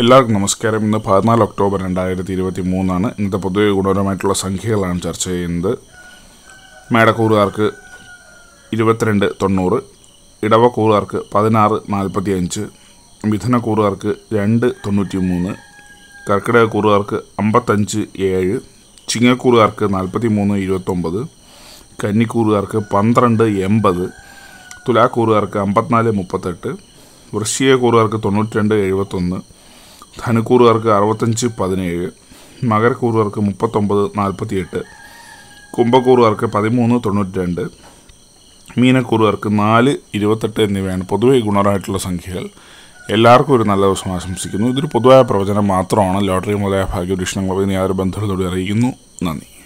എല്ലാവർക്കും നമസ്കാരം. ഇന്ന് പതിനാല് ഒക്ടോബർ രണ്ടായിരത്തി ഇരുപത്തി മൂന്നാണ് ഇന്നത്തെ പൊതുവെ ഗുണപരമായിട്ടുള്ള സംഖ്യകളാണ് ചർച്ച ചെയ്യുന്നത്. മേടക്കൂറുകാർക്ക് ഇരുപത്തിരണ്ട് തൊണ്ണൂറ് ഇടവക്കൂറുകാർക്ക് പതിനാറ് നാൽപ്പത്തി അഞ്ച് മിഥുനക്കൂറുകാർക്ക് രണ്ട് തൊണ്ണൂറ്റി മൂന്ന് കർക്കിടക കൂറുകാർക്ക് അമ്പത്തഞ്ച് ഏഴ് ചിങ്ങക്കൂറുകാർക്ക് നാൽപ്പത്തി മൂന്ന് ഇരുപത്തൊമ്പത് കന്നിക്കൂറുകാർക്ക് പന്ത്രണ്ട് എൺപത് തുലാക്കൂറുകാർക്ക് അമ്പത്തിനാല് മുപ്പത്തെട്ട് വൃശ്ചിക കൂറുകാർക്ക് തൊണ്ണൂറ്റി രണ്ട് എഴുപത്തൊന്ന് ധനുക്കൂറുകാർക്ക് അറുപത്തഞ്ച് പതിനേഴ് മകരക്കൂറുകാർക്ക് മുപ്പത്തൊമ്പത് നാൽപ്പത്തിയെട്ട് കുംഭക്കൂറുകാർക്ക് പതിമൂന്ന് തൊണ്ണൂറ്റി രണ്ട് മീനക്കൂറുകാർക്ക് നാല് ഇരുപത്തെട്ട് എന്നിവയാണ് പൊതുവെ ഗുണപരമായിട്ടുള്ള സംഖ്യകൾ. എല്ലാവർക്കും ഒരു നല്ല ദിവസം ആശംസിക്കുന്നു. ഇതൊരു പൊതുവായ പ്രവചനം മാത്രമാണ്. ലോട്ടറി മുതലായ ഭാഗ്യ ഭാഗ്യപരീക്ഷണങ്ങൾ യാതൊരു ബന്ധത്തോടെ അറിയിക്കുന്നു. നന്ദി.